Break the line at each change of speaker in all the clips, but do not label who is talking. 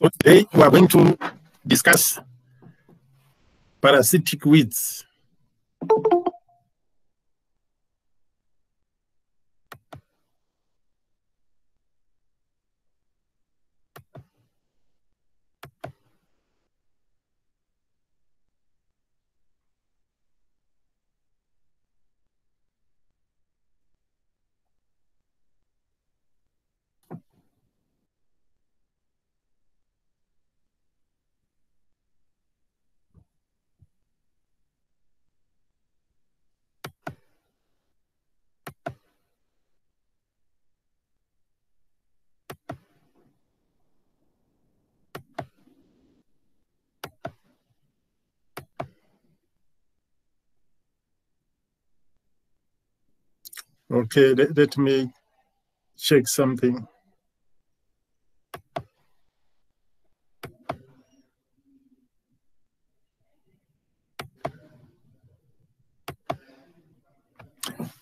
So today we are going to discuss parasitic weeds. Okay, let, let me check something.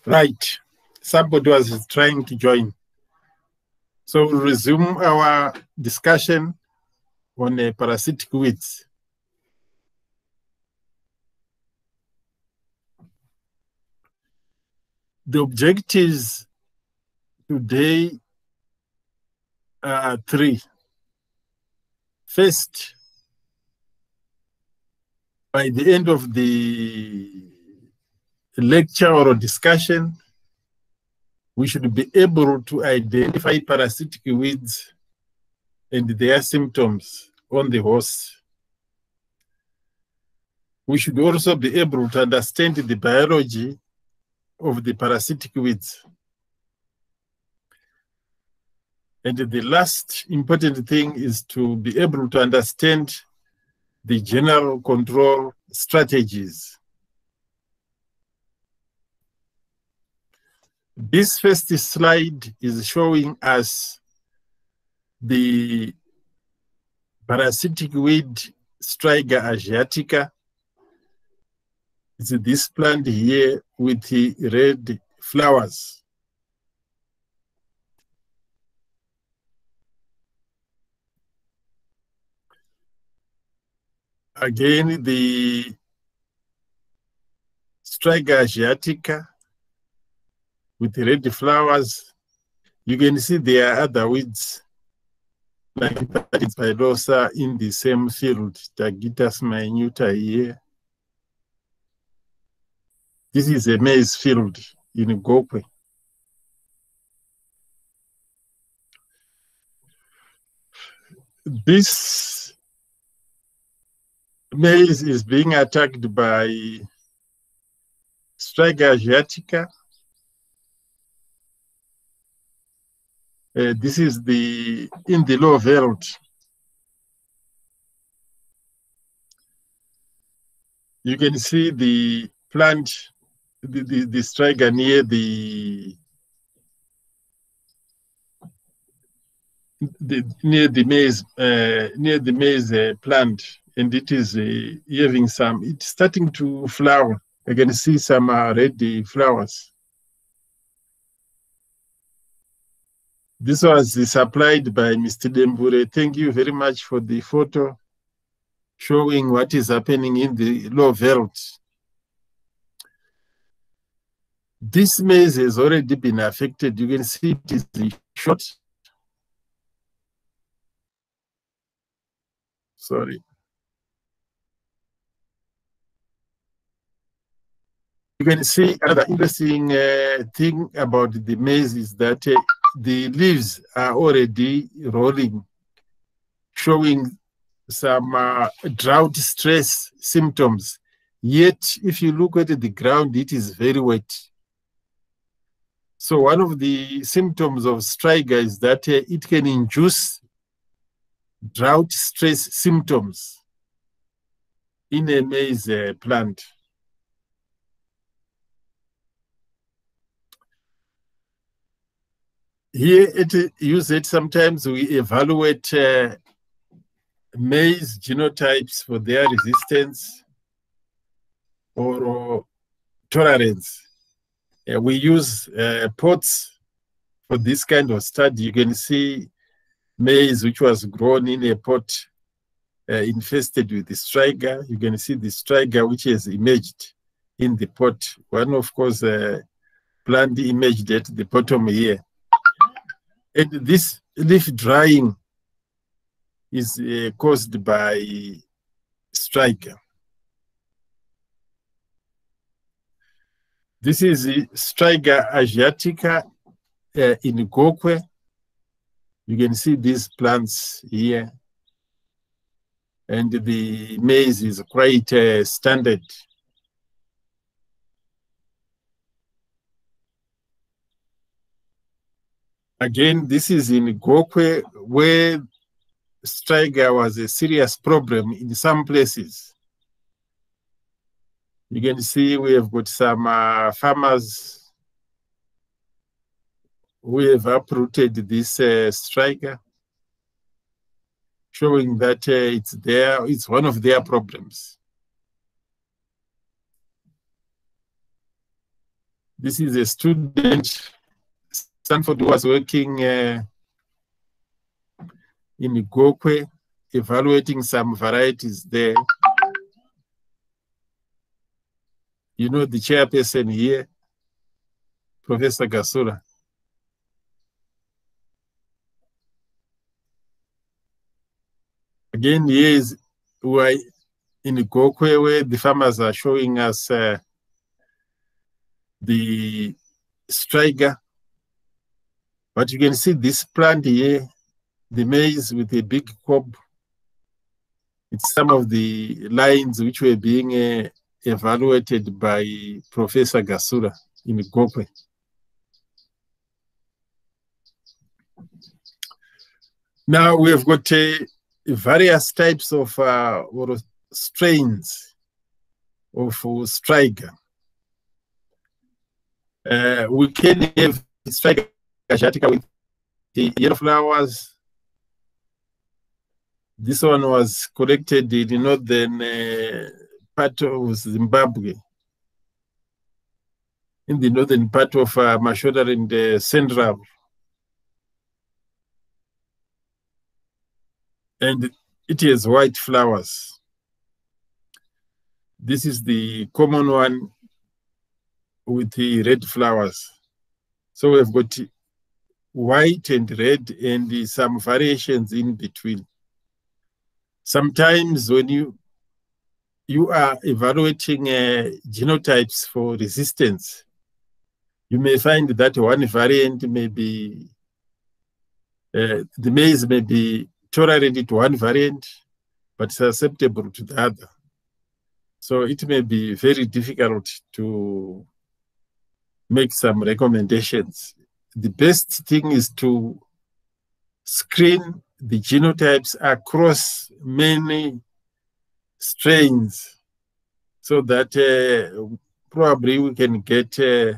Right, somebody was trying to join. So we'll resume our discussion on uh, parasitic weeds. The objectives today are three. First, by the end of the lecture or discussion, we should be able to identify parasitic weeds and their symptoms on the host. We should also be able to understand the biology of the parasitic weeds. And the last important thing is to be able to understand the general control strategies. This first slide is showing us the parasitic weed Striga asiatica it's this plant here with the red flowers. Again, the Striga asiatica with red flowers. You can see there are other weeds like Spirosa in the same field, Tagetes minuta here. This is a maize field in Gokwe. This maize is being attacked by Striga asiatica. Uh, this is the in the low veld. You can see the plant the, the, striga near the, the near the maize uh, near the maize uh, plant and it is uh, having some it's starting to flower I can see some uh, red flowers this was supplied by Mr. Dembure. Thank you very much for the photo showing what is happening in the low veld This maize has already been affected. You can see it is short. Sorry. You can see another interesting uh, thing about the maize is that uh, the leaves are already rolling, showing some uh, drought stress symptoms. Yet, if you look at the ground, it is very wet. So one of the symptoms of striga is that uh, it can induce drought stress symptoms in a maize uh, plant. Here at UZ, sometimes we evaluate uh, maize genotypes for their resistance or, or tolerance we use uh, pots for this kind of study. You can see maize which was grown in a pot uh, infested with the striga. You can see the striga which has emerged in the pot. One, of course, uh, plant emerged at the bottom here. And this leaf drying is uh, caused by striga. This is Striga asiatica uh, in Gokwe. You can see these plants here. And the maize is quite uh, standard. Again, this is in Gokwe, where striga was a serious problem in some places. You can see we have got some uh, farmers who have uprooted this uh, striga, showing that uh, it's there, it's one of their problems. This is a student, Stanford was working uh, in Gokwe, evaluating some varieties there. You know the chairperson here, Professor Gasura. Again, here is why in the Gokwe where the farmers are showing us uh, the striga. But you can see this plant here, the maize with a big cob. It's some of the lines which were being uh, evaluated by Professor Gasura in Gokwe. Now we have got uh, various types of uh, or strains of uh, striga. Uh, we can have striga asiatica with the yellow flowers. This one was collected in the northern uh, part of Zimbabwe, in the northern part of uh, Mashonaland uh, Central. And it has white flowers. This is the common one with the red flowers. So we've got white and red and some variations in between. Sometimes when you you are evaluating uh, genotypes for resistance, you may find that one variant may be, uh, the maize may be tolerated to one variant, but susceptible to the other. So it may be very difficult to make some recommendations. The best thing is to screen the genotypes across many strains so that uh, probably we can get uh,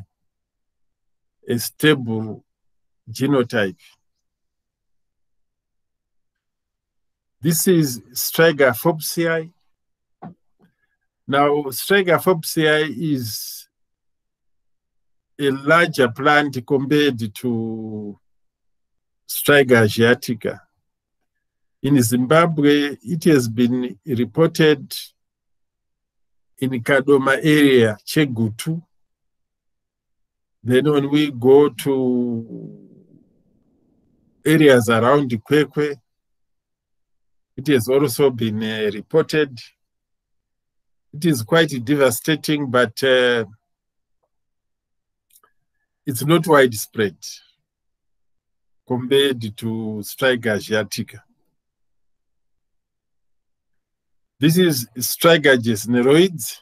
a stable genotype. This is Striga forbesii. Now, Striga forbesii is a larger plant compared to Striga asiatica. In Zimbabwe, it has been reported in Kadoma area, Chegutu. Then when we go to areas around Kwekwe, it has also been uh, reported. It is quite devastating, but uh, it's not widespread compared to Striga asiatica. This is Striga gesnerioides.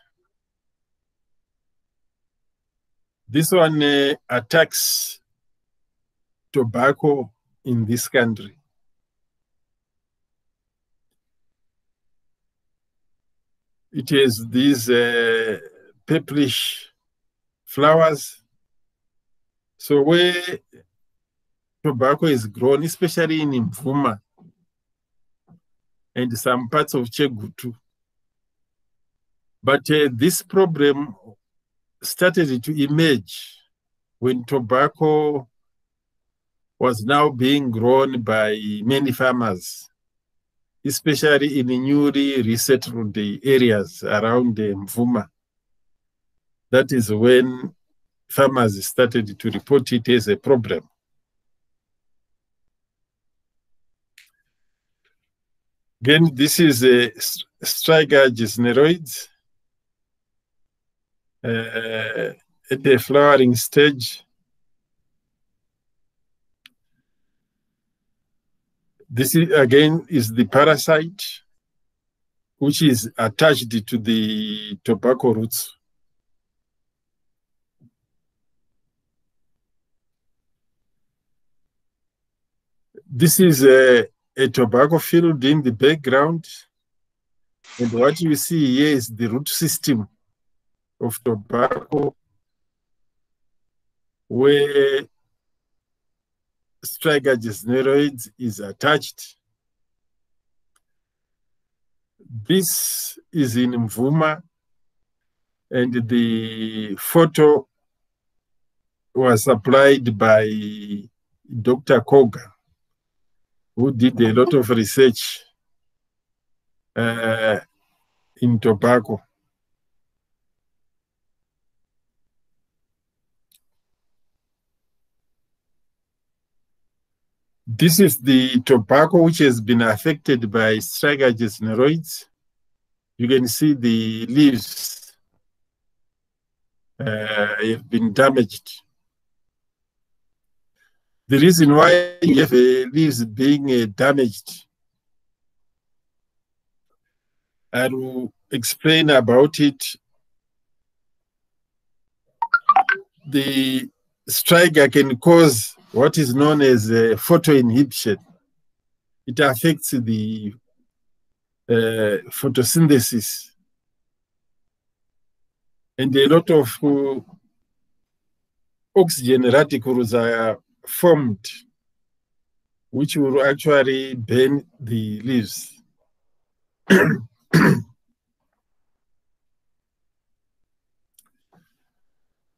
This one uh, attacks tobacco in this country. It has these uh, purplish flowers. So where tobacco is grown, especially in Mvuma and some parts of Chegutu. But uh, this problem started to emerge when tobacco was now being grown by many farmers, especially in newly resettled areas around the Mvuma. That is when farmers started to report it as a problem. Again, this is a striga gesnerioides uh, at the flowering stage. This is, again is the parasite which is attached to the tobacco roots. This is a, a tobacco field in the background. And what you see here is the root system of tobacco where striga gesnerioides is attached. This is in Mvuma, and the photo was supplied by Dr. Koga, who did a lot of research uh, in tobacco. This is the tobacco which has been affected by striga. You can see the leaves uh, have been damaged. The reason why you leaves being uh, damaged, I will explain about it. The striga can cause what is known as uh, photoinhibition. It affects the uh, photosynthesis. And a lot of uh, oxygen radicals are formed, which will actually burn the leaves.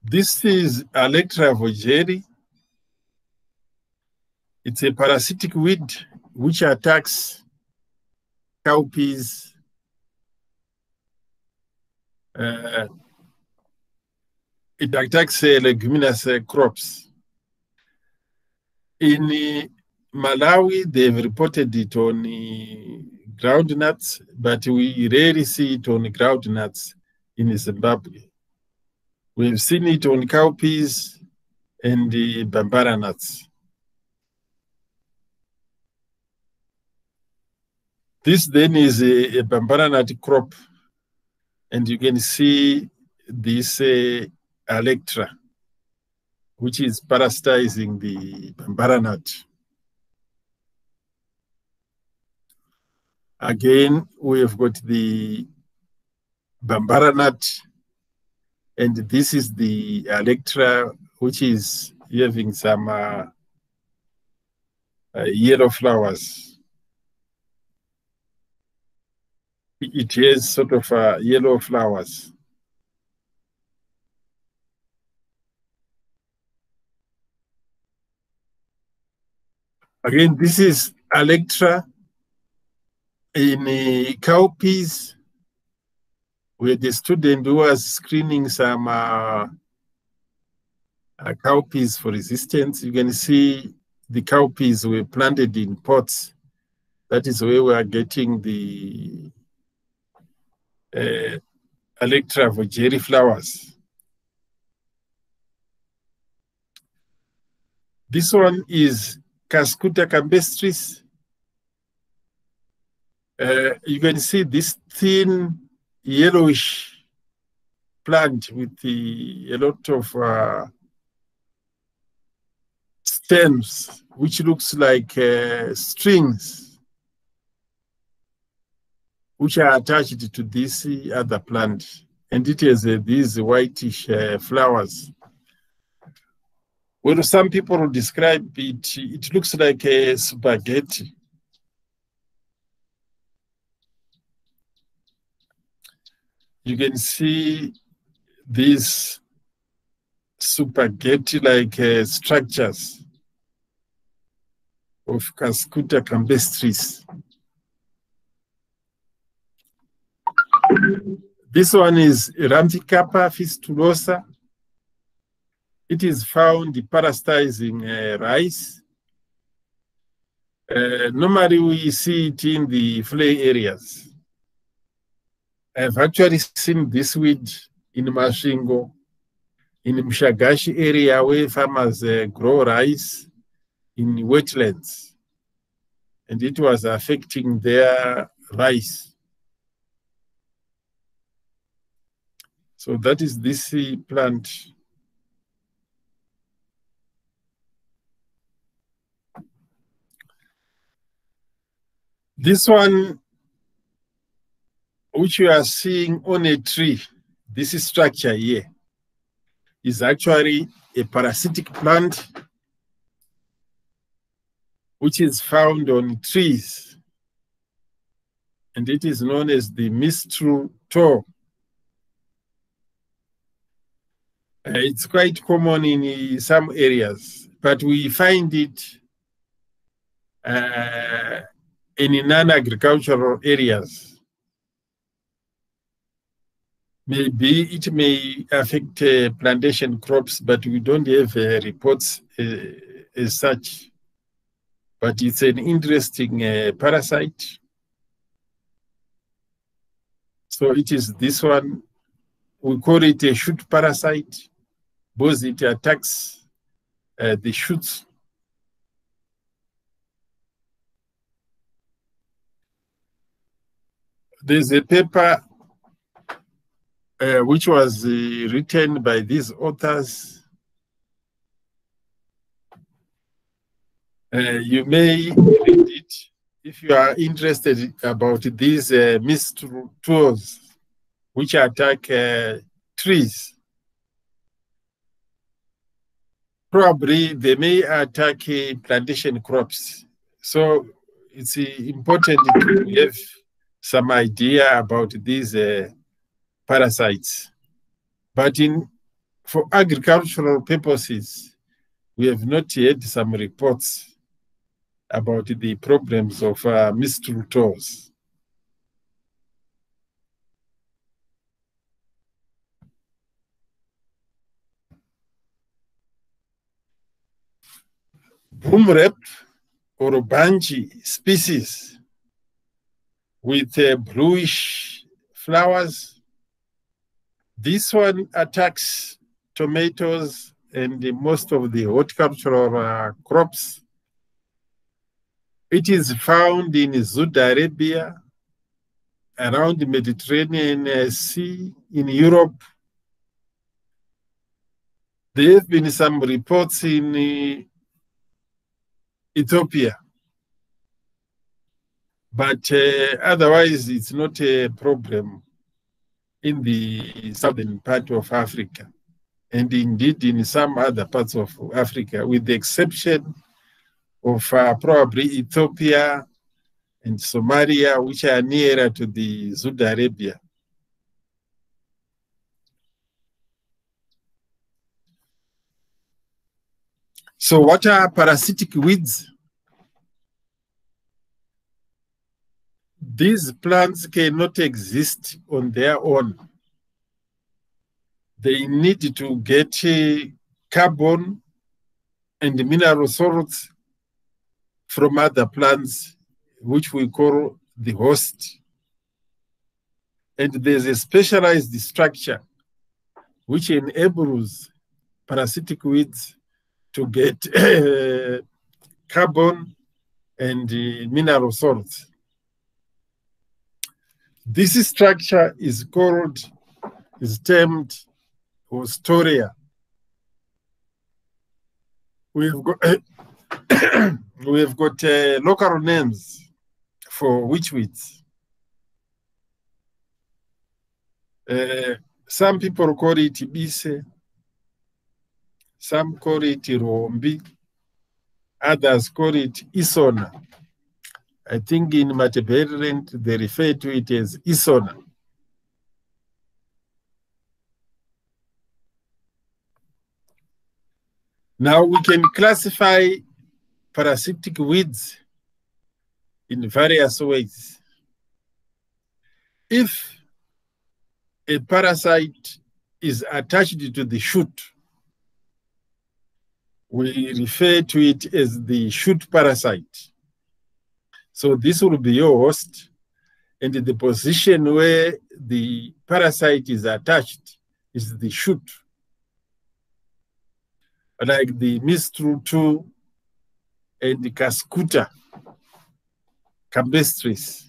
this is Alectra vogelii. It's a parasitic weed which attacks cowpeas, uh, it attacks uh, leguminous uh, crops. In uh, Malawi, they've reported it on uh, groundnuts, but we rarely see it on groundnuts in Zimbabwe. We've seen it on cowpeas and the bambara nuts. This then is a, a bambara nut crop, and you can see this uh, Alectra, which is parasitizing the bambara nut. Again, we have got the bambara nut, and this is the Alectra, which is having some uh, uh, yellow flowers. it has sort of uh, yellow flowers. Again, this is Alectra in uh, cowpeas, where the student who was screening some uh, uh, cowpeas for resistance. You can see the cowpeas were planted in pots. That is where we are getting the uh, Alectra vogelii flowers. This one is Cuscuta campestris. Uh, you can see this thin yellowish plant with the, a lot of uh, stems, which looks like uh, strings which are attached to this other plant. And it has uh, these whitish uh, flowers. Well, some people describe it, it looks like a spaghetti. You can see these spaghetti-like uh, structures of Cuscuta campestris. This one is Rhamphicarpa fistulosa. It is found parasitizing uh, rice. Uh, normally we see it in the flay areas. I've actually seen this weed in Masvingo, in Mshagashi area where farmers uh, grow rice in wetlands. And it was affecting their rice. So that is this plant. This one, which you are seeing on a tree, this structure here, is actually a parasitic plant which is found on trees. And it is known as the mistletoe. Uh, it's quite common in uh, some areas, but we find it uh, in non-agricultural areas. Maybe it may affect uh, plantation crops, but we don't have uh, reports uh, as such. But it's an interesting uh, parasite. So it is this one. We call it a shoot parasite because it attacks uh, the shoots There's a paper uh, which was uh, written by these authors. Uh, you may read it if you are interested about these uh, which attack uh, trees. Probably they may attack uh, plantation crops. So it's important to have some idea about these uh, parasites. But in for agricultural purposes, we have not had some reports about the problems of uh, mistletoes. Broomrape or banji species with uh, bluish flowers. This one attacks tomatoes and most of the horticultural uh, crops. It is found in Saudi Arabia, around the Mediterranean uh, Sea, in Europe. There have been some reports in uh, Ethiopia but uh, otherwise, it's not a problem in the southern part of Africa, and indeed in some other parts of Africa, with the exception of uh, probably Ethiopia and Somalia, which are nearer to the Saudi Arabia. So what are parasitic weeds? These plants cannot exist on their own. They need to get uh, carbon and mineral salts from other plants, which we call the host. And there's a specialized structure which enables parasitic weeds to get uh, carbon and uh, mineral salts. This structure is called, is termed Haustoria. We've got, we've got uh, local names for witch weeds. Uh, some people call it Bise, some call it Rombi, others call it Isona. I think in Matabeleland they refer to it as Isona. Now we can classify parasitic weeds in various ways. If a parasite is attached to the shoot, we refer to it as the shoot parasite. So this will be your host, and the position where the parasite is attached is the shoot. Like the Mistletoe and the Cuscuta campestris.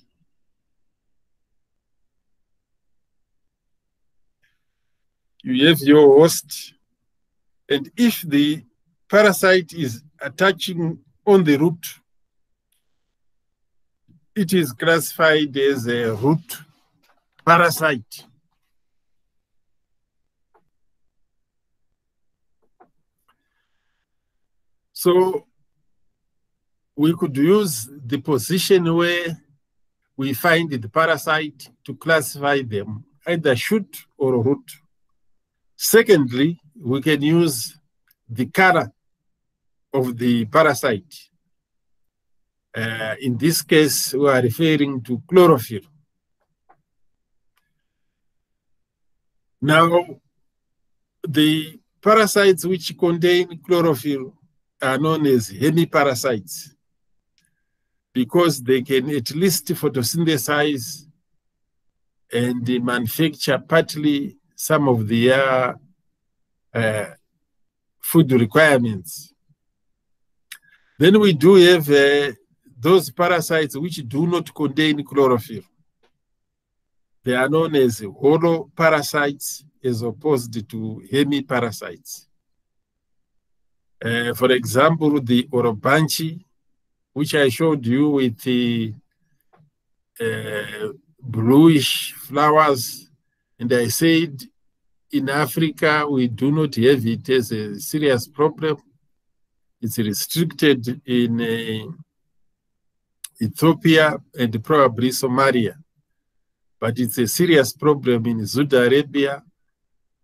You have your host, and if the parasite is attaching on the root, it is classified as a root parasite. So we could use the position where we find the parasite to classify them, either shoot or root. Secondly, we can use the color of the parasite. Uh, in this case, we are referring to chlorophyll. Now, the parasites which contain chlorophyll are known as hemiparasites because they can at least photosynthesize and manufacture partly some of their uh, food requirements. Then we do have uh, those parasites which do not contain chlorophyll. They are known as holoparasites as opposed to hemiparasites. Uh, for example, the orobanche which I showed you with the uh, bluish flowers. And I said, in Africa, we do not have it as a serious problem. It's restricted in uh, Ethiopia and probably Somalia. But it's a serious problem in Saudi Arabia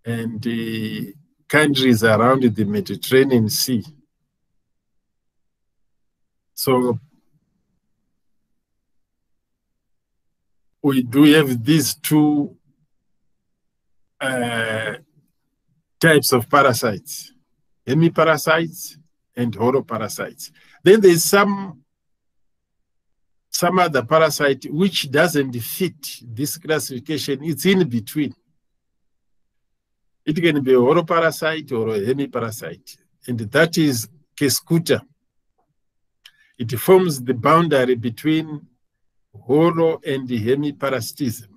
and uh, countries around the Mediterranean Sea. So we do have these two uh, types of parasites, hemiparasites and holoparasites. Then there's some some other parasite which doesn't fit this classification. It's in between. It can be a holoparasite or a hemiparasite, and that is Cuscuta. It forms the boundary between holo and hemiparasitism.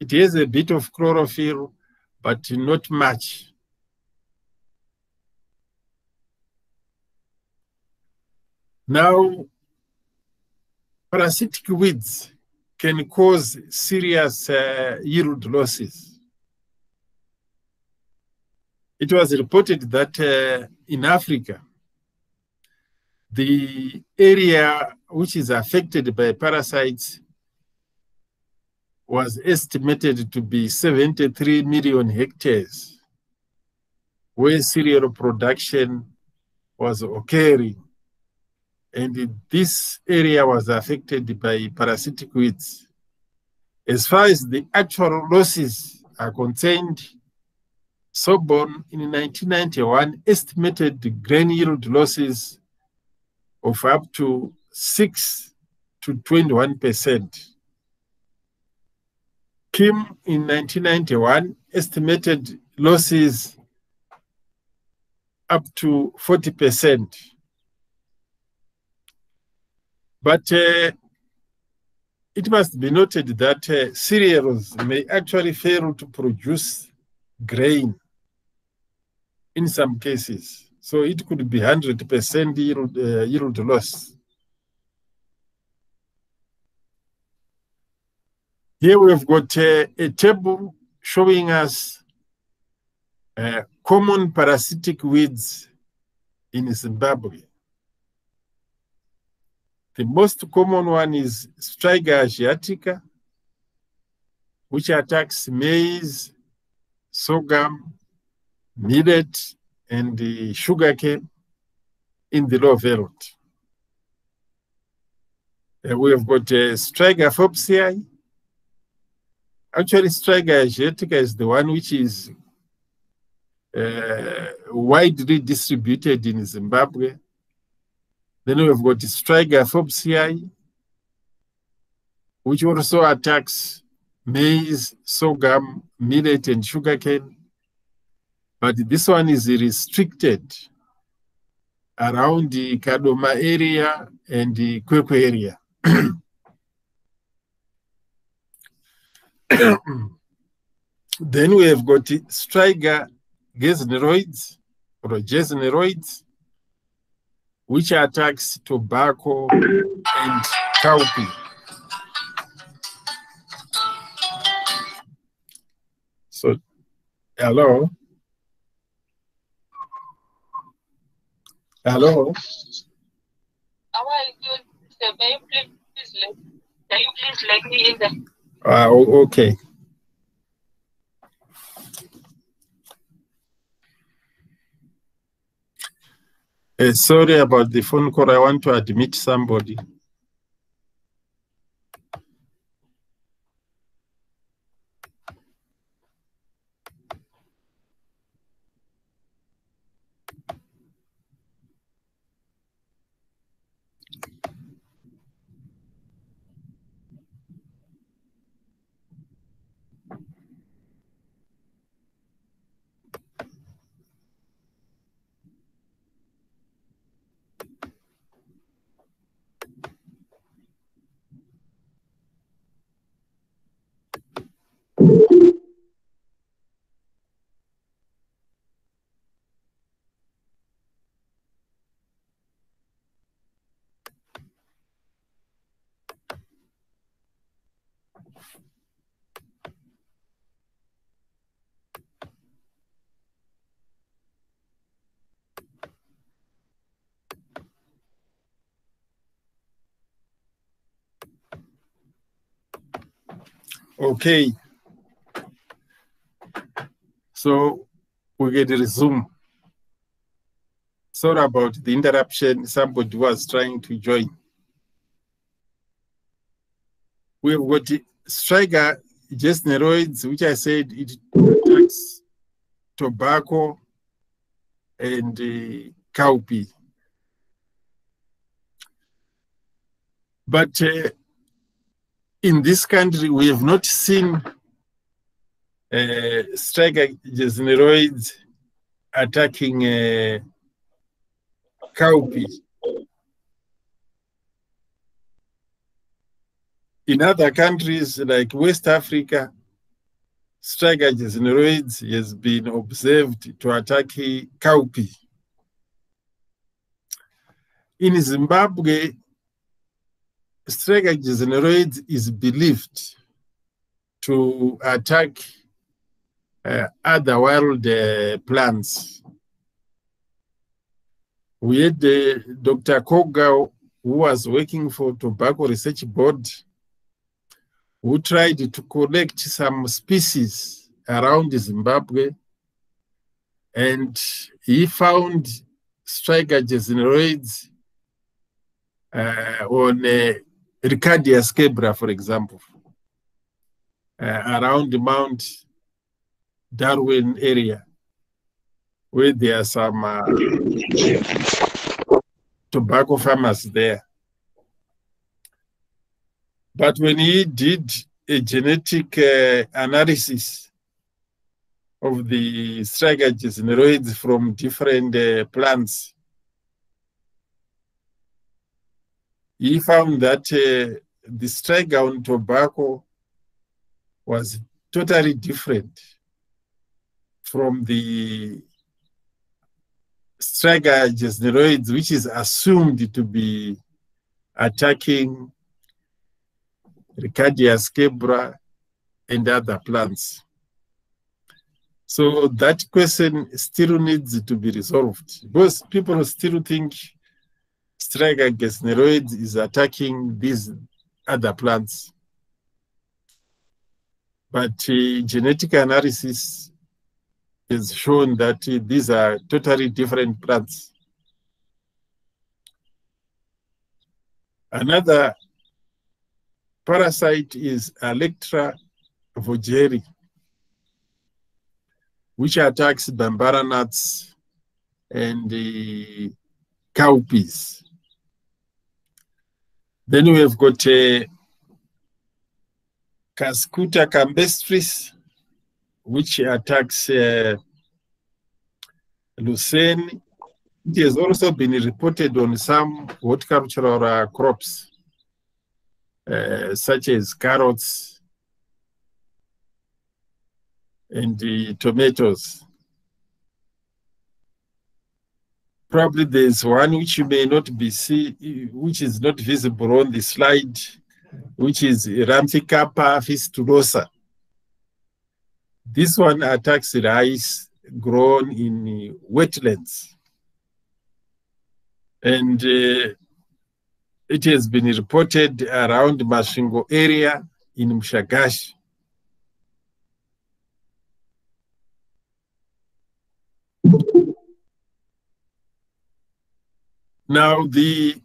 It has a bit of chlorophyll, but not much. Now, parasitic weeds can cause serious uh, yield losses. It was reported that uh, in Africa, the area which is affected by parasites was estimated to be 73 million hectares, where cereal production was occurring. And this area was affected by parasitic weeds. As far as the actual losses are concerned, Sauerborn in 1991 estimated grain yield losses of up to 6 to 21%. Kim in 1991 estimated losses up to 40%. But uh, it must be noted that uh, cereals may actually fail to produce grain in some cases. So it could be 100% yield, uh, yield loss. Here we've got uh, a table showing us uh, common parasitic weeds in Zimbabwe. The most common one is Striga asiatica, which attacks maize, sorghum, millet, and the sugar cane. in the low velvet. Uh, we have got uh, Striga forbesii. Actually, Striga asiatica is the one which is uh, widely distributed in Zimbabwe. Then we have got Striga forbesii, which also attacks maize, sorghum, millet, and sugarcane. But this one is restricted around the Kadoma area and the Kwekwe area. then we have got Striga gesneroids or gesneroids, which attacks tobacco and cowpea. So, hello? Hello?
How are you doing? Sir, May you please let, can you please let me in the
Uh, okay. Uh, sorry about the phone call. I want to admit somebody. Okay. So we get resume. Sorry about the interruption. Somebody was trying to join. We've got striga gesneroids, which I said it attacks tobacco and uh, cowpea. But uh, in this country, we have not seen uh, striga gesneroids attacking uh, cowpea. In other countries like West Africa, striga gesneroids has been observed to attack cowpea. In Zimbabwe, striga gesneroids is believed to attack uh, other wild uh, plants. We had uh, Dr. Koga, who was working for Tobacco Research Board, who tried to collect some species around Zimbabwe, and he found striga gesneroids uh, on uh, Richardia scabra, for example, uh, around the Mount Darwin area, where there are some uh, tobacco farmers there. But when he did a genetic uh, analysis of the striga gesneroids from different uh, plants, he found that uh, the striga on tobacco was totally different from the striga gesneroids, which is assumed to be attacking Richardia scabra and other plants. So that question still needs to be resolved because people still think striga gesnerioides is attacking these other plants. But uh, genetic analysis has shown that uh, these are totally different plants. Another parasite is Alectra vogelii, which attacks bambara nuts and the cowpeas. Then we have got uh, Cuscuta campestris, which attacks uh, lucerne. It has also been reported on some horticultural uh, crops, uh, such as carrots and the tomatoes. Probably there's one which you may not be see, which is not visible on the slide, which is Rhamphicarpa fistulosa. This one attacks rice grown in wetlands. And uh, it has been reported around Masvingo area in Mushagashi. Now, the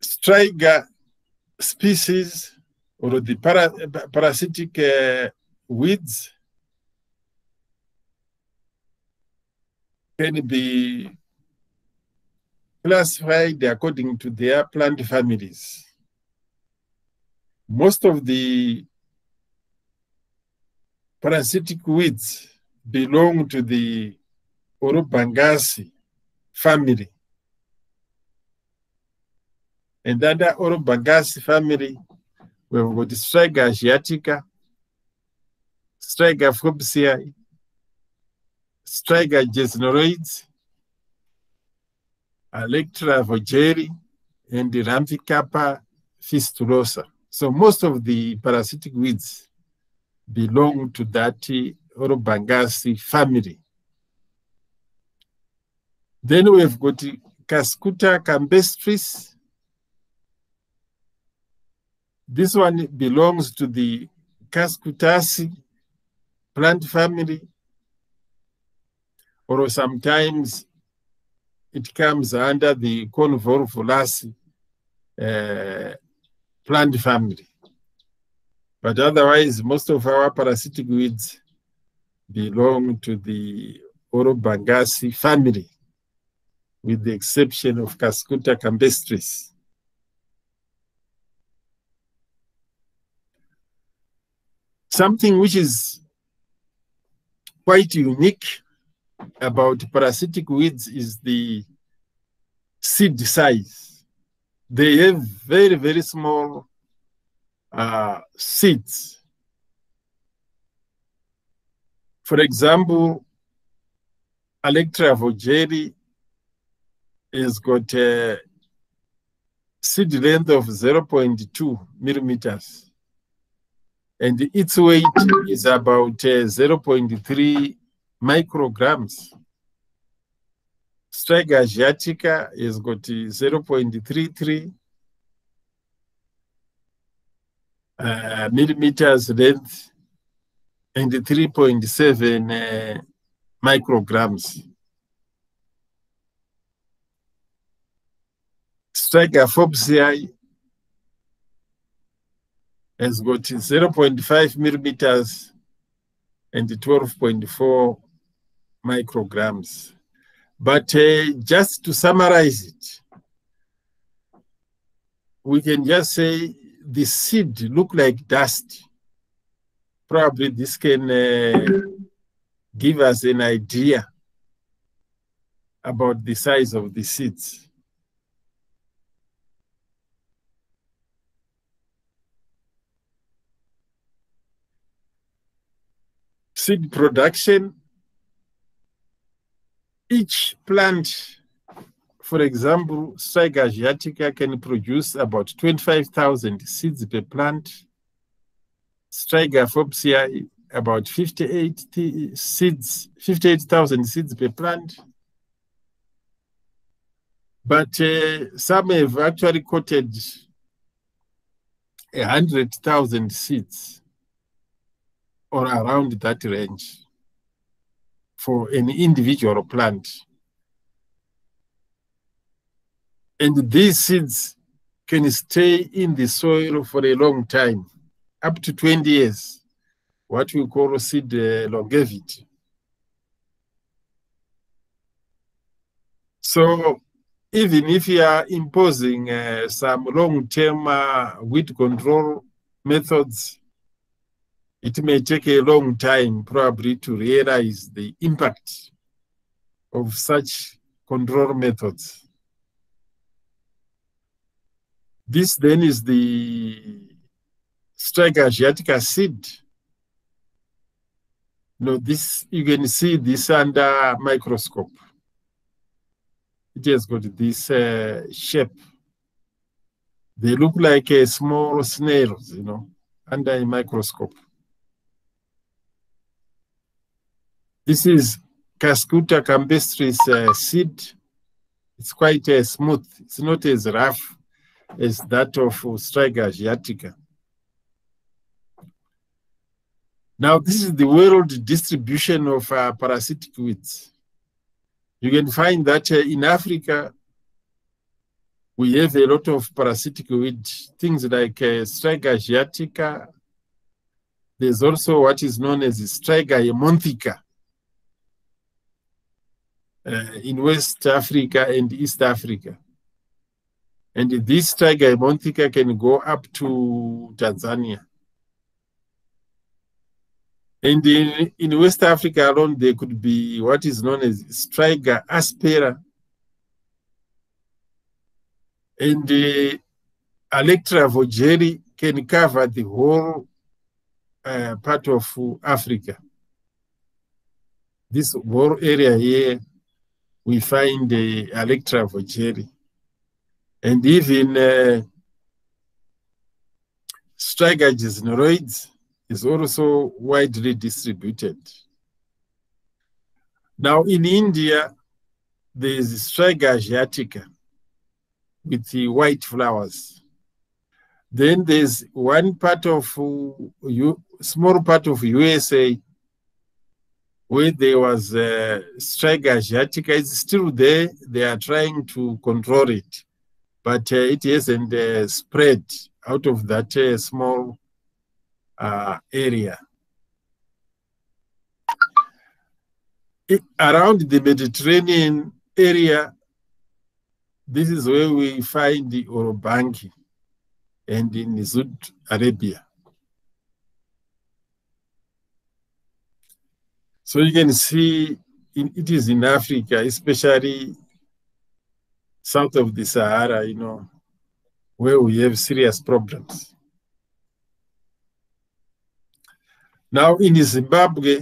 striga species or the para, parasitic uh, weeds can be classified according to their plant families. Most of the parasitic weeds belong to the Orobanchaceae family. And under Orobanchaceae family, we've got Striga asiatica, Striga forbesii, Striga gesnerioides, Alectra vogelii, and the Rhamphicarpa fistulosa. So most of the parasitic weeds belong to that Orobanchaceae family. Then we've got Cuscuta campestris. This one belongs to the Cuscutaceae plant family, or sometimes it comes under the Convolvulaceae uh, plant family. But otherwise, most of our parasitic weeds belong to the Orobanchaceae family with the exception of Cuscuta campestris. Something which is quite unique about parasitic weeds is the seed size. They have very, very small uh, seeds. For example, Alectra vogelii has got a seed length of 0.2 millimeters. And its weight is about uh, 0.3 micrograms. Striga asiatica has got 0.33 uh, millimeters length and 3.7 uh, micrograms. Striga forbesii has got 0.5 millimeters and 12.4 micrograms. But uh, just to summarize it, we can just say the seed look like dust. Probably this can uh, give us an idea about the size of the seeds. Seed production, each plant, for example, Striga asiatica can produce about 25,000 seeds per plant. Striga forbesii, about 58 seeds, 58,000 seeds per plant. But uh, some have actually quoted 100,000 seeds or around that range for an individual plant. And these seeds can stay in the soil for a long time, up to 20 years, what we call seed uh, longevity. So even if you are imposing uh, some long-term uh, weed control methods, it may take a long time probably to realize the impact of such control methods. This then is the Striga asiatica seed. No, this you can see this under microscope. It has got this uh, shape. They look like a small snails, you know, under a microscope. This is Cuscuta campestris uh, seed. It's quite uh, smooth. It's not as rough as that of Striga asiatica. Now, this is the world distribution of uh, parasitic weeds. You can find that uh, in Africa, we have a lot of parasitic weed, things like uh, Striga asiatica. There's also what is known as Striga hermonthica uh, in West Africa and East Africa. And this Striga hermonthica can go up to Tanzania. And in, in West Africa alone, there could be what is known as Striga aspera. And the Alectra vogelii can cover the whole uh, part of Africa. This whole area here, we find the Alectra vogelii. And even uh, Striga is also widely distributed. Now in India, there is Striga asiatica with the white flowers. Then there's one part of uh, small part of USA where there was a Striga asiatica. It's still there. They are trying to control it, but uh, it hasn't uh, spread out of that uh, small uh, area. It, around the Mediterranean area, this is where we find the Orobanche and in Saudi Arabia. So you can see in, it is in Africa, especially south of the Sahara, you know, where we have serious problems. Now in Zimbabwe,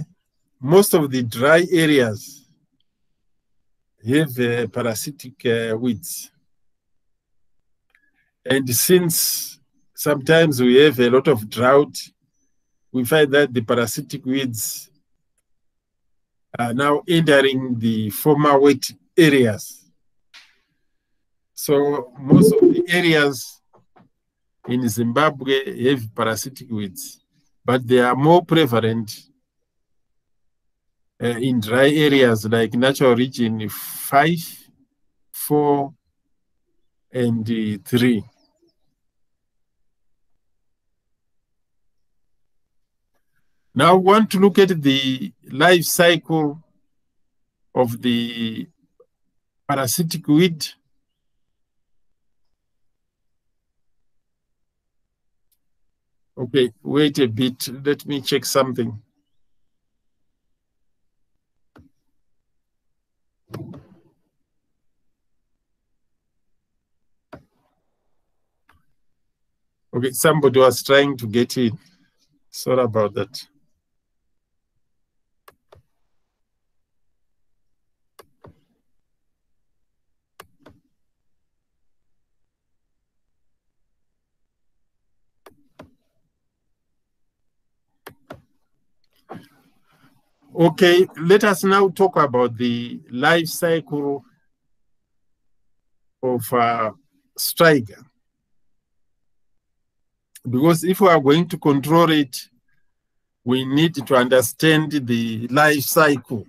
most of the dry areas have uh, parasitic uh, weeds. And since sometimes we have a lot of drought, we find that the parasitic weeds are now entering the former wet areas. So most of the areas in Zimbabwe have parasitic weeds but they are more prevalent uh, in dry areas like natural region 5, 4, and uh, 3. Now, I want to look at the life cycle of the parasitic weed Okay, wait a bit. Let me check something. Okay, somebody was trying to get in. Sorry about that. Okay, let us now talk about the life cycle of uh, a striga. Because if we are going to control it, we need to understand the life cycle.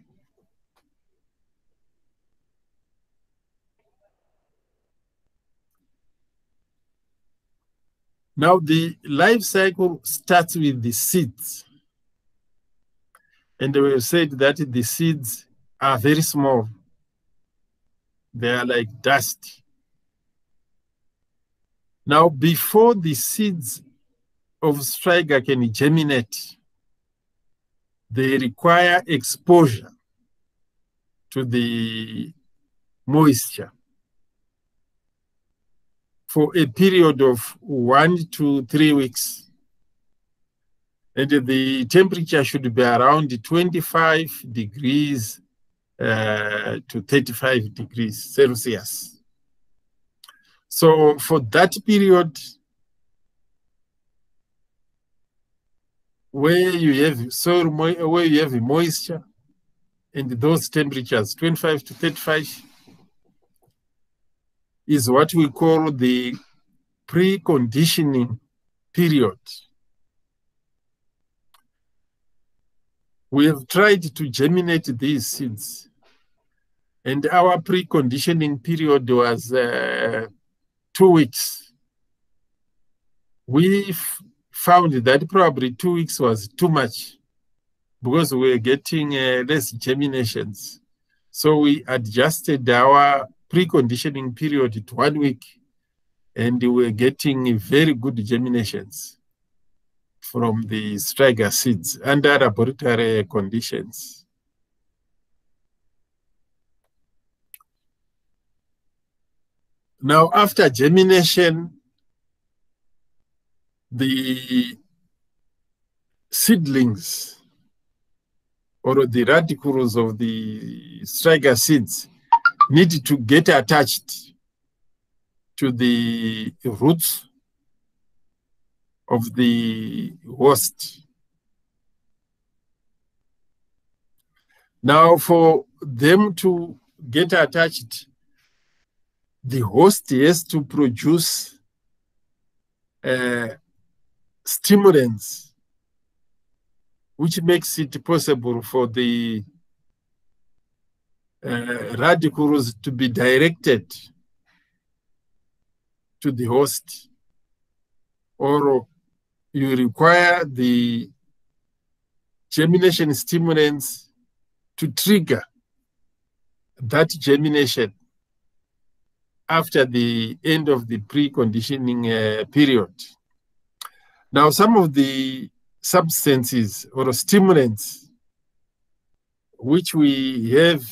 Now, the life cycle starts with the seeds. And we said that the seeds are very small. They are like dust. Now, before the seeds of striga can germinate, they require exposure to the moisture for a period of one to three weeks. And the temperature should be around 25 degrees uh, to 35 degrees Celsius. So for that period, where you have soil, where you have moisture, and those temperatures, 25 to 35, is what we call the preconditioning period. We have tried to germinate these seeds, and our preconditioning period was uh, two weeks. We found that probably two weeks was too much because we were getting uh, less germinations. So we adjusted our preconditioning period to one week, and we were getting very good germinations from the striga seeds under laboratory conditions. Now, after germination, the seedlings or the radicles of the striga seeds need to get attached to the roots of the host. Now, for them to get attached, the host has to produce uh, stimulants, which makes it possible for the uh, radicles to be directed to the host, or you require the germination stimulants to trigger that germination after the end of the preconditioning uh, period. Now, some of the substances or stimulants which we have,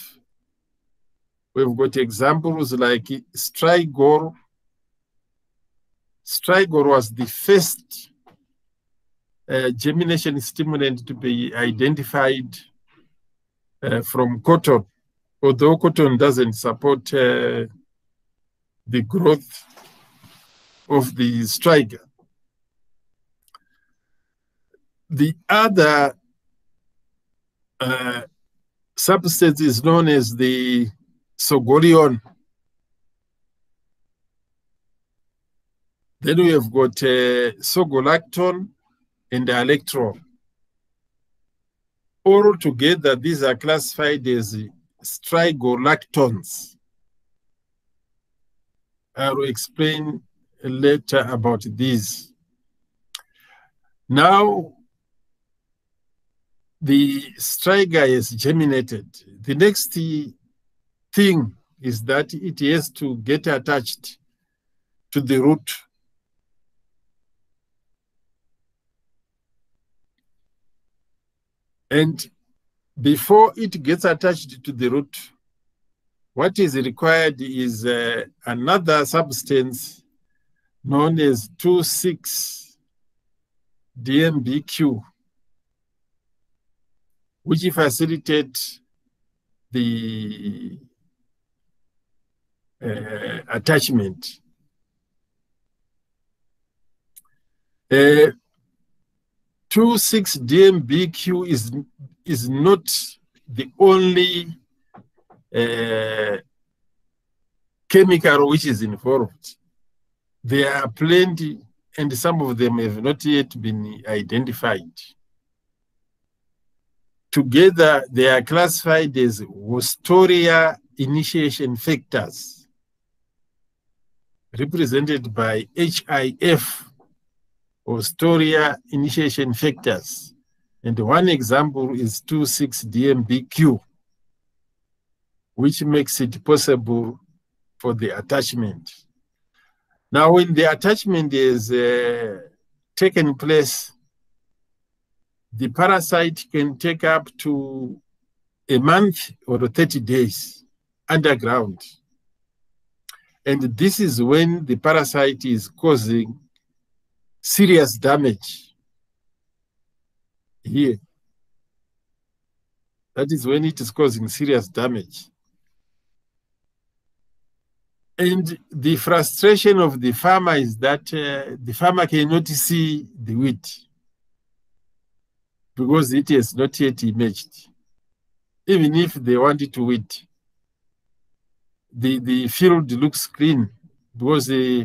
we've got examples like Strigol. Strigol was the first germination stimulant to be identified uh, from cotton, although cotton doesn't support uh, the growth of the striga. The other uh, substance is known as the sorgoleone. Then we have got uh, and alectrol. All together, these are classified as strigolactones. I will explain later about these. Now, the striga is germinated. The next thing is that it has to get attached to the root. And before it gets attached to the root, what is required is uh, another substance known as 2,6-DMBQ, which facilitates the uh, attachment. Uh, 2,6-DMBQ is, is not the only uh, chemical which is involved. There are plenty, and some of them have not yet been identified. Together, they are classified as Haustoria initiation factors, represented by HIF or haustoria initiation factors. And one example is 26DMBQ, which makes it possible for the attachment. Now, when the attachment is uh, taken place, the parasite can take up to a month or 30 days underground. And this is when the parasite is causing serious damage here. That is when it is causing serious damage. And the frustration of the farmer is that uh, the farmer cannot see the wheat because it has not yet emerged. Even if they wanted to weed, the, the field looks clean because uh,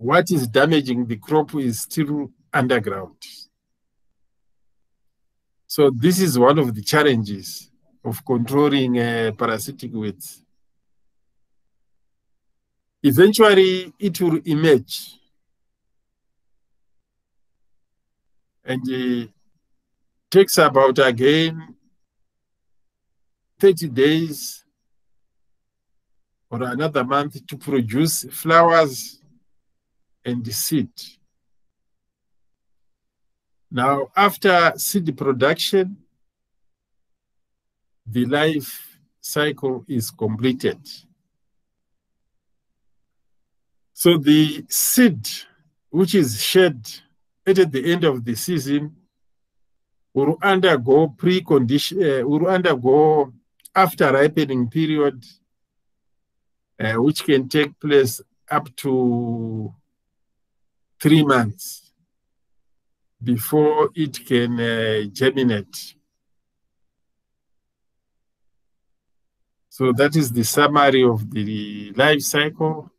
what is damaging the crop is still underground. So this is one of the challenges of controlling uh, parasitic weeds. Eventually, it will emerge. And it takes about again 30 days or another month to produce flowers and seed. Now, after seed production, the life cycle is completed. So the seed, which is shed at the end of the season, will undergo precondition, uh, will undergo after ripening period, uh, which can take place up to three months before it can uh, germinate. So that is the summary of the life cycle.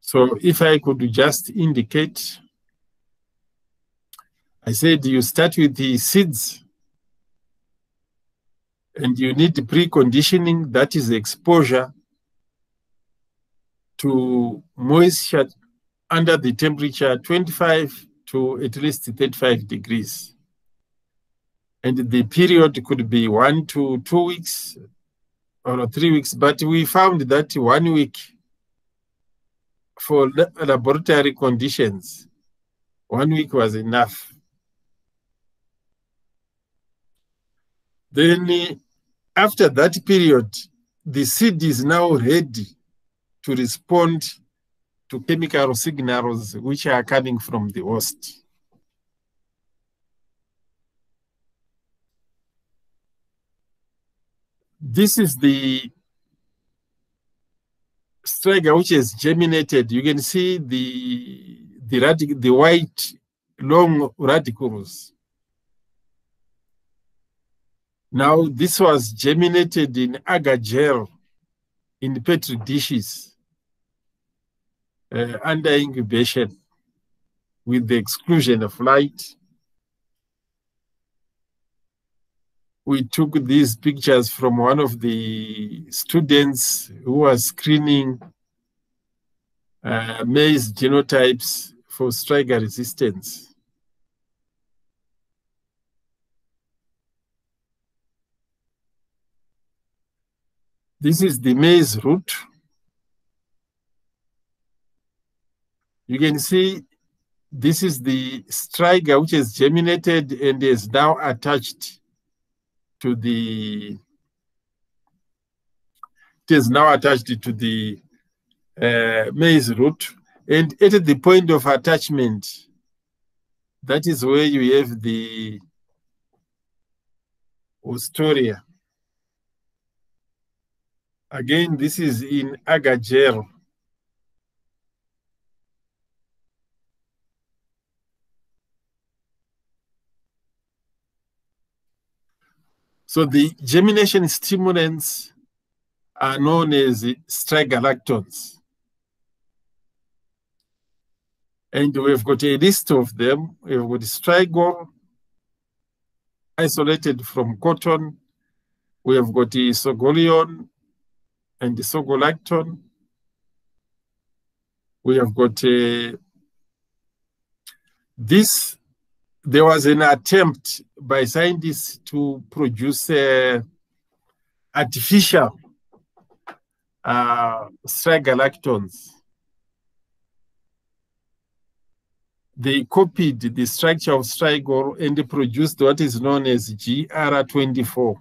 So if I could just indicate, I said you start with the seeds and you need preconditioning, that is exposure to moisture under the temperature 25 to at least 35 degrees. And the period could be one to two weeks or three weeks, but we found that one week for laboratory conditions, one week was enough. Then after that period, the seed is now ready to respond to chemical signals which are coming from the host. This is the striga which has germinated, you can see the the radic the white long radicles. Now this was germinated in agar gel in petri dishes uh, under incubation with the exclusion of light. we took these pictures from one of the students who was screening uh, maize genotypes for striga resistance. This is the maize root. You can see this is the striga which has germinated and is now attached to the it is now attached to the uh, maize root. And at the point of attachment that is where you have the haustoria again this is in agar So the germination stimulants are known as strigolactones. And we've got a list of them. We've got strigol, isolated from cotton. We have got the sorgoleone and the. We have got a This, there was an attempt by scientists to produce artificial uh. They copied the structure of Strigol and produced what is known as GR24.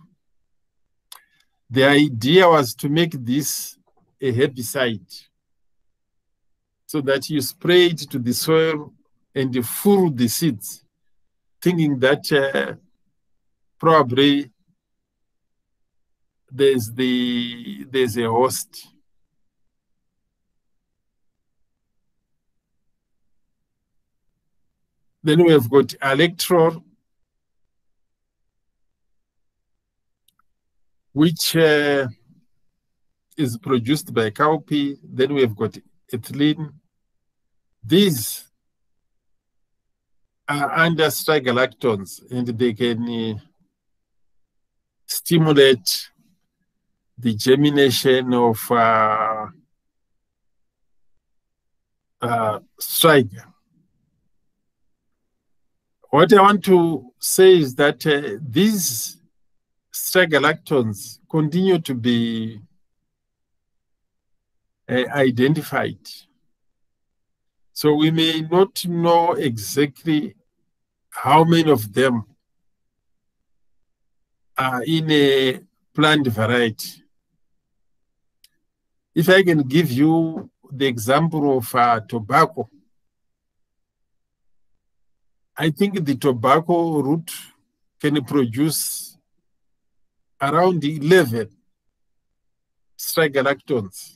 The idea was to make this a herbicide so that you spray it to the soil and full the seeds, thinking that uh, probably there's the there's a host. Then we have got alectrol, which uh, is produced by cowpea. Then we have got ethylene. These are under galactons and they can uh, stimulate the germination of uh, uh. What I want to say is that uh, these galactons continue to be uh, identified. So we may not know exactly how many of them are in a plant variety. If I can give you the example of uh, tobacco, I think the tobacco root can produce around 11 strigolactones.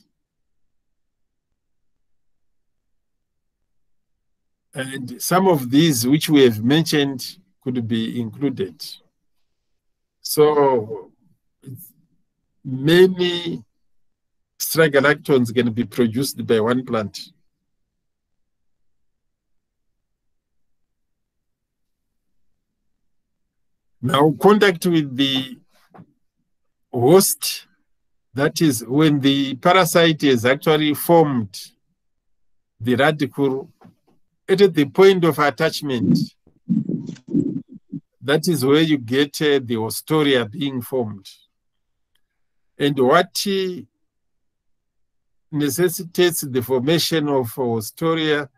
And some of these, which we have mentioned, could be included. So many strigolactones can be produced by one plant. Now, contact with the host, that is when the parasite is actually formed the radicle at the point of attachment. That is where you get uh, the haustoria being formed. And what necessitates the formation of haustoria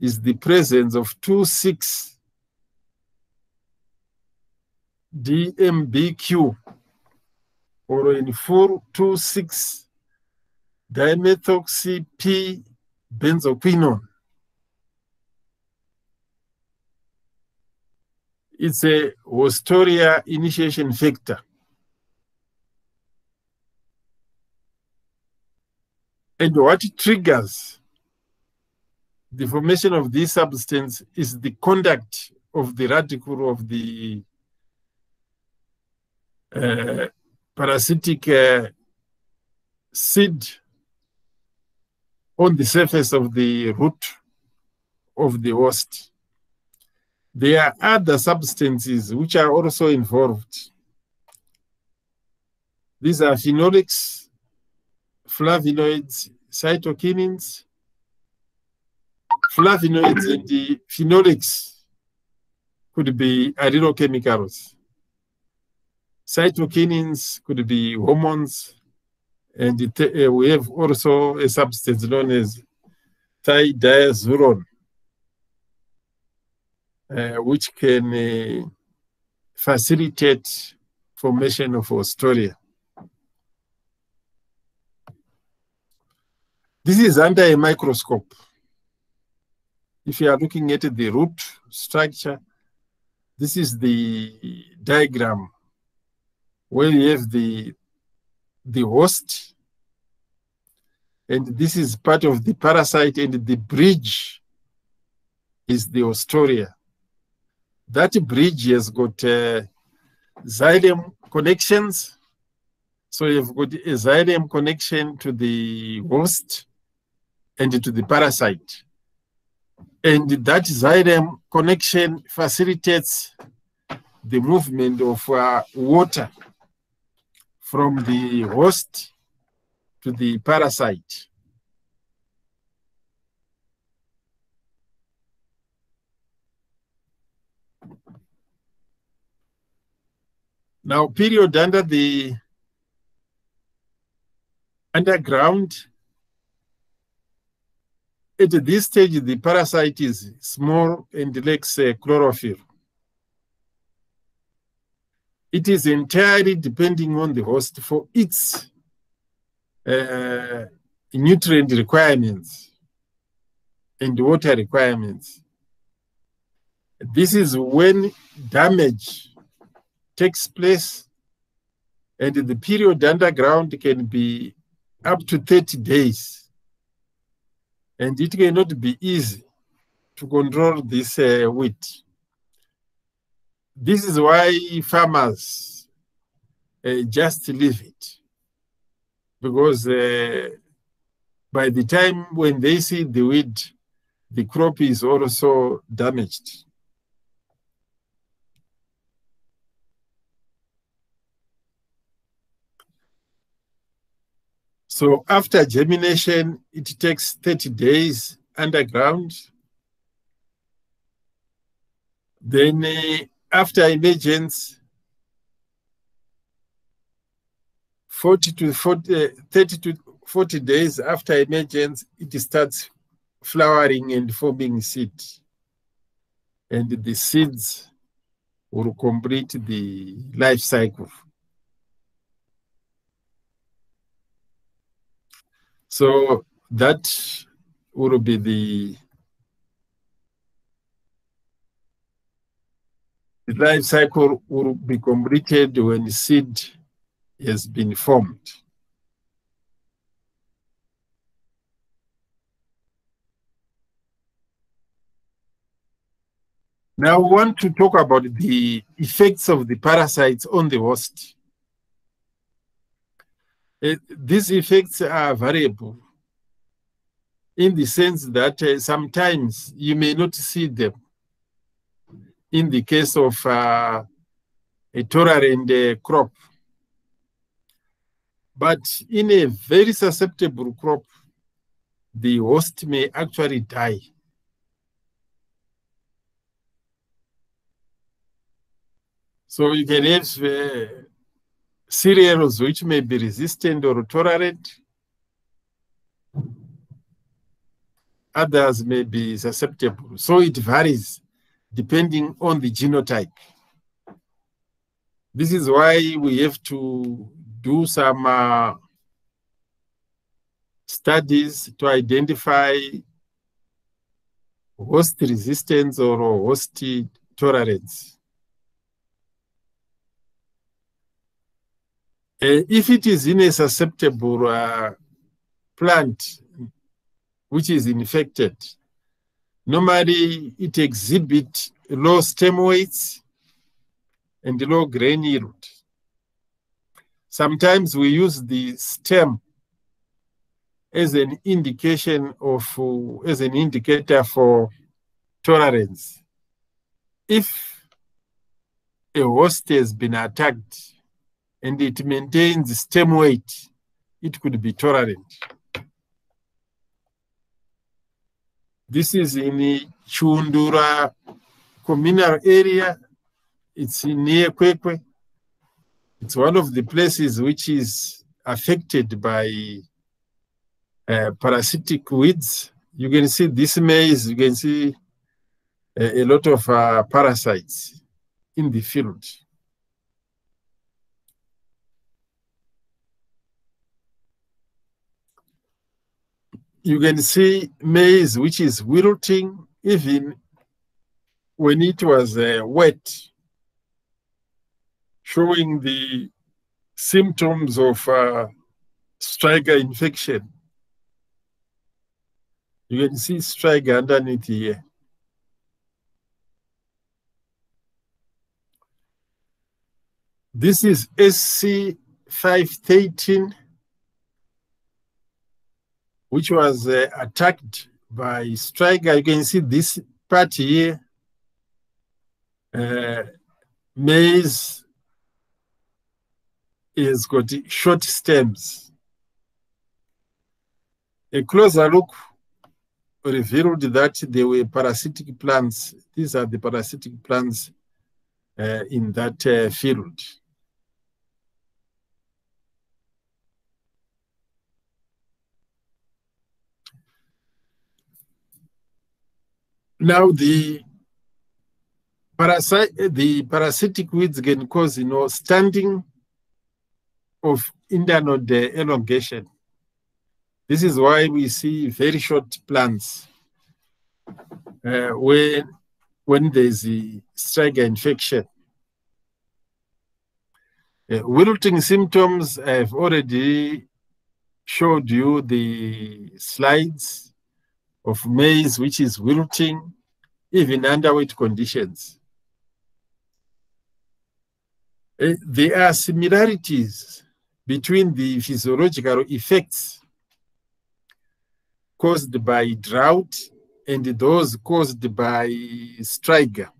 is the presence of two six DMBQ or in 426 dimethoxy P benzoquinone. It's a Haustoria initiation factor. And what triggers the formation of this substance is the conduct of the radicle of the uh, parasitic uh, seed on the surface of the root of the host. There are other substances which are also involved. These are phenolics, flavonoids, cytokinins, flavonoids and the phenolics could be allelochemicals. Cytokinins could be hormones, and uh, we have also a substance known as thidiazuron, uh, which can uh, facilitate formation of haustoria. This is under a microscope. If you are looking at the root structure, this is the diagram where you have the, the host, and this is part of the parasite, and the bridge is the haustoria. That bridge has got uh, xylem connections. So you've got a xylem connection to the host, and to the parasite. And that xylem connection facilitates the movement of uh, water from the host to the parasite. Now, period under the underground, at this stage, the parasite is small and lacks uh, chlorophyll. It is entirely depending on the host for its uh, nutrient requirements and water requirements. This is when damage takes place and the period underground can be up to 30 days. And it cannot be easy to control this uh, wheat. This is why farmers uh, just leave it. Because uh, by the time when they see the weed, the crop is also damaged. So after germination, it takes 30 days underground. Then uh, after emergence, 40 to 40, uh, 30 to 40 days after emergence, it starts flowering and forming seed. And the seeds will complete the life cycle. So that would be the, the life cycle will be completed when seed has been formed. Now, we want to talk about the effects of the parasites on the host. These effects are variable in the sense that uh, sometimes you may not see them. In the case of uh, a tolerant uh, crop, but in a very susceptible crop, the host may actually die. So you can have uh, cereals which may be resistant or tolerant. Others may be susceptible. So it varies depending on the genotype. This is why we have to do some uh, studies to identify host resistance or host tolerance. If it is in a susceptible uh, plant which is infected, normally it exhibits low stem weights and low grain yield. Sometimes we use the stem as an indication of, uh, as an indicator for tolerance. If a host has been attacked and it maintains stem weight, it could be tolerant. This is in the Chundura communal area. It's near Kwekwe. It's one of the places which is affected by uh, parasitic weeds. You can see this maize, you can see a, a lot of uh, parasites in the field. You can see maize which is wilting even when it was uh, wet, showing the symptoms of uh, infection. You can see striga underneath here. This is SC 513 which was uh, attacked by striga. You can see this part here. Uh, maize has got short stems. A closer look revealed that there were parasitic plants. These are the parasitic plants uh, in that uh, field. Now the parasite, the parasitic weeds can cause, you know, standing of internode elongation. This is why we see very short plants uh, when when there's a striga infection. Uh, wilting symptoms, I've already showed you the slides of maize, which is wilting, even under wet conditions. Uh, there are similarities between the physiological effects caused by drought and those caused by striga.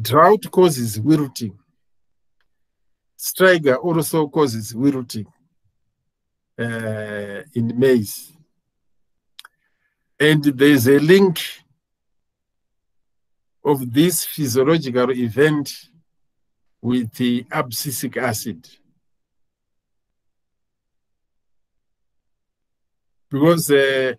Drought causes wilting. Striga also causes wilting uh, in maize. And there's a link of this physiological event with the abscisic acid. Because uh,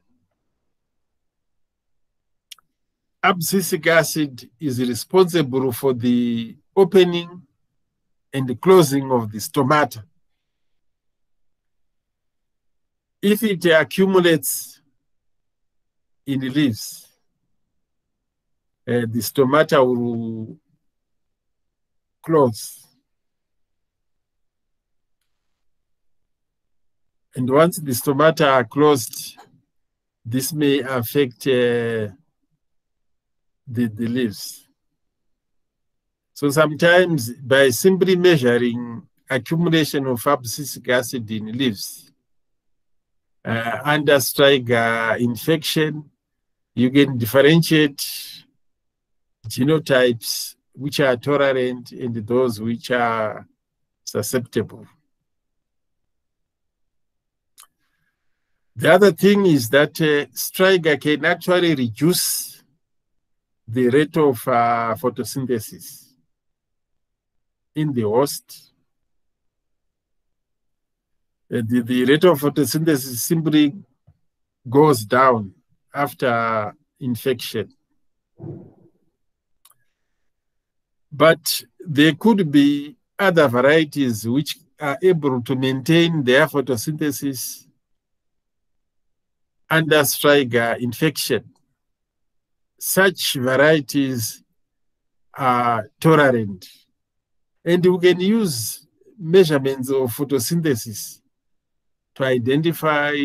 abscisic acid is responsible for the opening and the closing of the stomata. If it accumulates in the leaves, uh, the stomata will close. And once the stomata are closed, this may affect uh, the, the leaves. So sometimes by simply measuring accumulation of abscisic acid in leaves uh, under striga infection, you can differentiate genotypes which are tolerant and those which are susceptible. The other thing is that uh, striga can actually reduce the rate of uh, photosynthesis in the host. Uh, the, the rate of photosynthesis simply goes down after infection. But there could be other varieties which are able to maintain their photosynthesis under striga infection. Such varieties are tolerant. And we can use measurements of photosynthesis to identify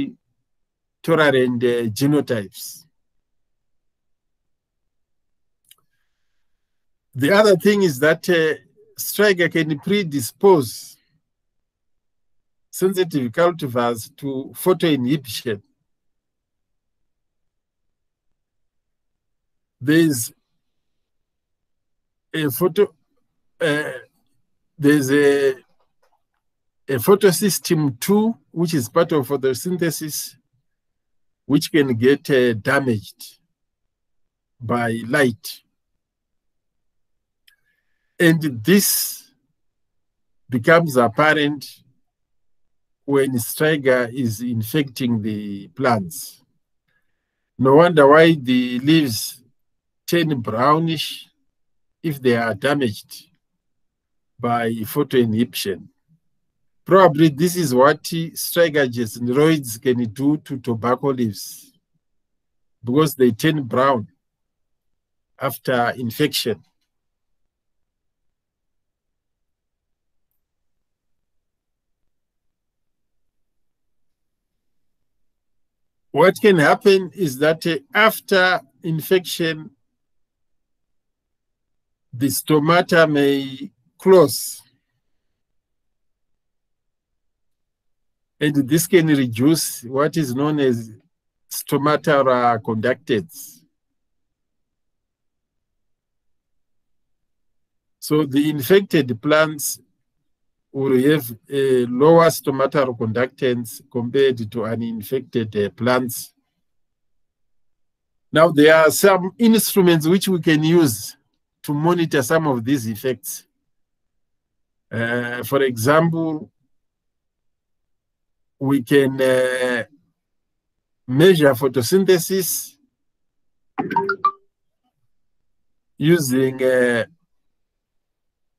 tolerant uh, genotypes. The other thing is that uh, striga can predispose sensitive cultivars to photoinhibition. There's a photo, uh, there's a, a photosystem 2, which is part of photosynthesis, which can get uh, damaged by light. And this becomes apparent when striga is infecting the plants. No wonder why the leaves turn brownish if they are damaged by photoinhibition. Probably this is what striga gesnerioides can do to tobacco leaves because they turn brown after infection. What can happen is that uh, after infection, the stomata may close. And this can reduce what is known as stomatal conductance. So the infected plants will have a lower stomatal conductance compared to uninfected uh, plants. Now, there are some instruments which we can use to monitor some of these effects. Uh, for example, we can uh, measure photosynthesis using a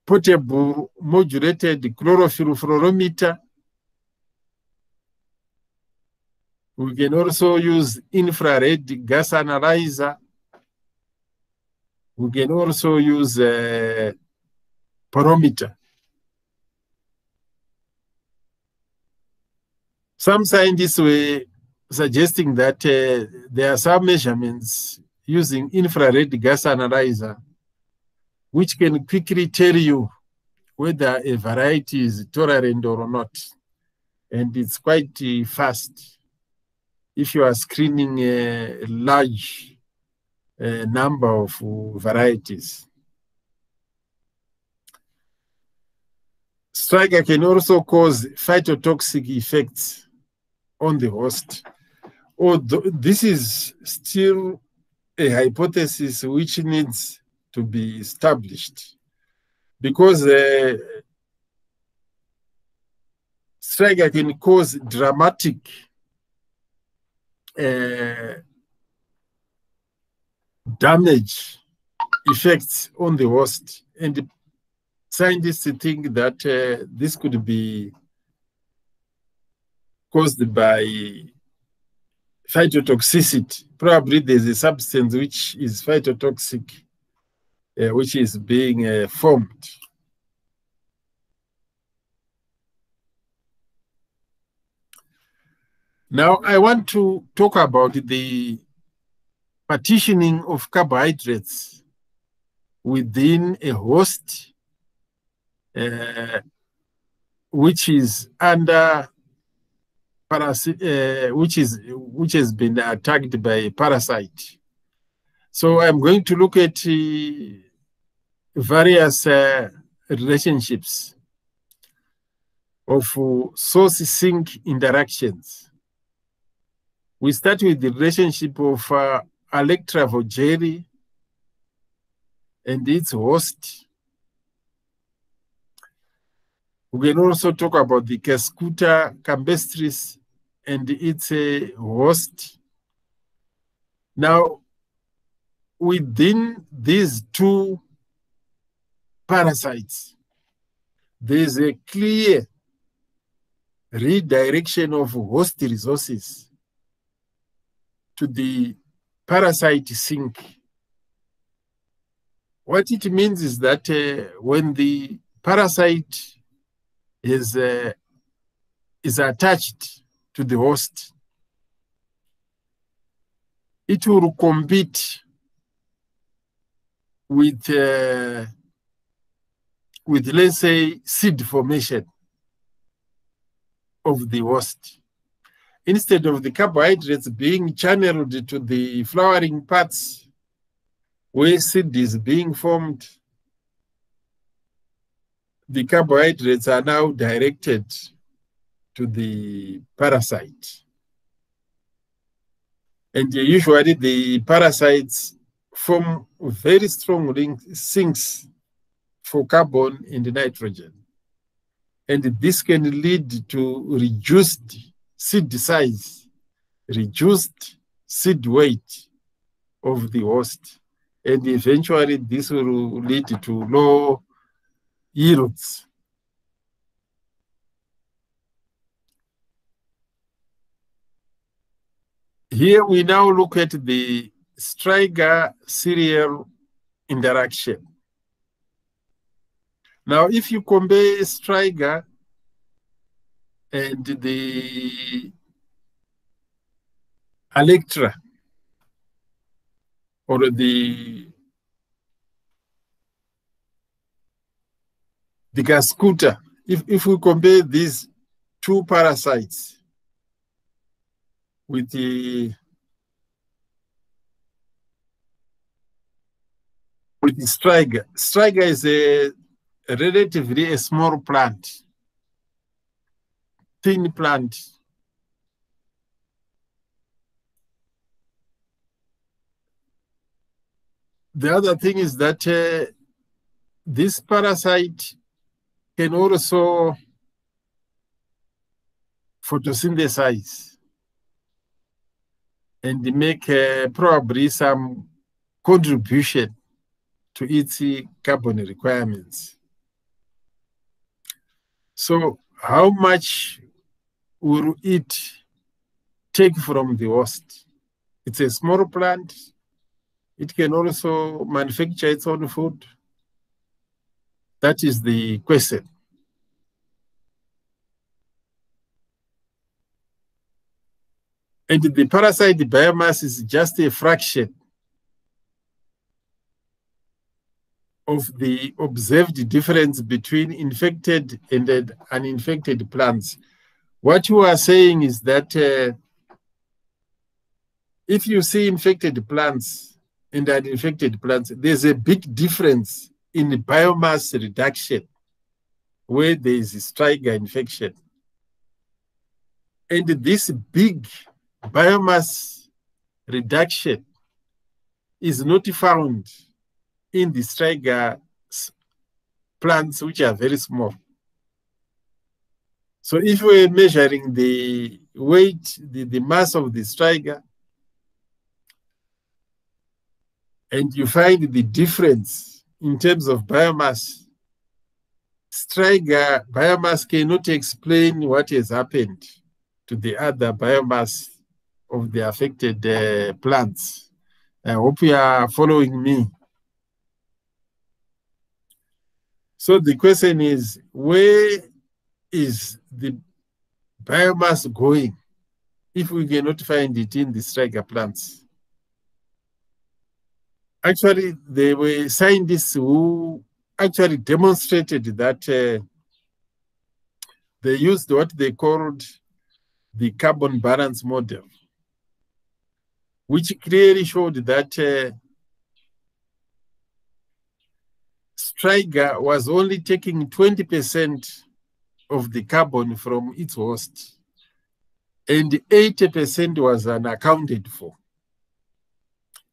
portable modulated chlorophyll fluorometer. We can also use infrared gas analyzer. We can also use a porometer. Some scientists were suggesting that uh, there are some measurements using infrared gas analyzer which can quickly tell you whether a variety is tolerant or not. And it's quite uh, fast if you are screening a large uh, number of varieties. Striga can also cause phytotoxic effects on the host. Although this is still a hypothesis which needs to be established because uh, Striga can cause dramatic uh, damage effects on the host. And scientists think that uh, this could be caused by phytotoxicity. Probably there's a substance which is phytotoxic, uh, which is being uh, formed. Now, I want to talk about the partitioning of carbohydrates within a host uh, which is under uh, which is which has been attacked by a parasite. So I'm going to look at uh, various uh, relationships of source sink interactions. We start with the relationship of uh, Alectra vogelii and its host. We can also talk about the Cuscuta campestris and its uh, host. Now, within these two parasites, there's a clear redirection of host resources to the parasite sink. What it means is that uh, when the parasite is, uh, is attached to the host, it will compete with, uh, with let's say, seed formation of the host. Instead of the carbohydrates being channeled to the flowering parts where seed is being formed, the carbohydrates are now directed to the parasite. And usually the parasites form very strong link, sinks for carbon and the nitrogen. And this can lead to reduced seed size, reduced seed weight of the host, and eventually this will lead to low yields. Here we now look at the striga cereal interaction. Now, if you compare striga and the Alectra or the the Cuscuta, if, if we compare these two parasites with the with the striga, striga is a, a relatively a small plant thin plant. The other thing is that uh, this parasite can also photosynthesize. and make uh, probably some contribution to its carbon requirements. So how much will it take from the host? It's a small plant. It can also manufacture its own food. That is the question. And the parasite biomass is just a fraction of the observed difference between infected and uninfected plants. What you are saying is that uh, if you see infected plants and uninfected plants, there's a big difference in biomass reduction where there is a striga infection. And this big biomass reduction is not found in the striga plants, which are very small. So if we're measuring the weight, the, the mass of the striga, and you find the difference in terms of biomass, striga biomass cannot explain what has happened to the other biomass of the affected uh, plants. I hope you are following me. So the question is, where is the biomass going if we cannot find it in the striga plants? Actually, there were scientists who actually demonstrated that uh, they used what they called the carbon balance model which clearly showed that uh, Striga was only taking 20% of the carbon from its host, and 80% was unaccounted for.